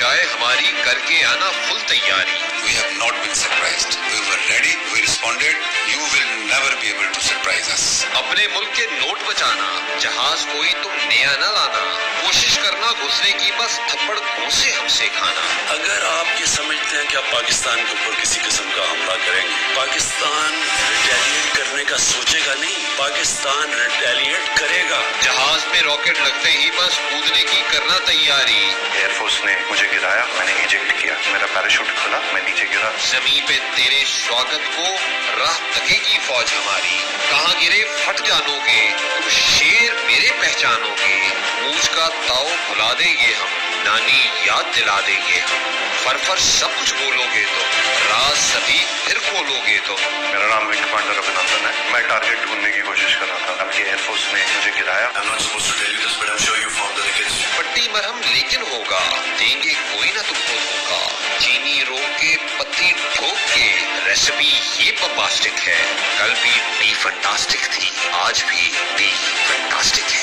चाहे हमारी करके आना फुल तैयारी We have not been surprised. We were ready. We responded. You will never be able to surprise us. अपने मुल्क के नोट बचाना जहाज़ कोई तुम नया न लाना कोशिश करना घुसने की बस थप्पड़ घूसे हमसे खाना अगर आप ये समझते हैं कि आप पाकिस्तान के ऊपर किसी किस्म का हमला करेंगे पाकिस्तान रिटेलिएट करने का सोचेगा नहीं पाकिस्तान रिटेलिएट करेगा जहाज़ में रॉकेट लगते ही बस कूदने की करना तैयारी एयरफोर्स ने मुझे गिराया मैंने इजेक्ट किया। मेरा पैराशूट खुला मैं नीचे गिरा। जमी पे तेरे स्वागत को राह तकेगी फौज हमारी। कहाँ गिरे फट जानोगे। तुम शेर मेरे पहचानोगे। मूछ का ताव भुला देंगे हम नानी याद दिला देंगे हम। फर फर सब कुछ बोलोगे तो राज सभी फिर खोलोगे तो। मेरा नाम विंग कमांडर अभिनंदन है। मैं टारगेट ढूँढने की कोशिश कर रहा था। आपकी एयरफोर्स ने मुझे गिराया। लेकिन होगा। देंगे कोई ना तुमको धोखा चीनी रोक के पत्ती ठोक के। रेसिपी ये पपास्टिक है। कल भी डी फंटास्टिक थी। आज भी डी फंटास्टिक है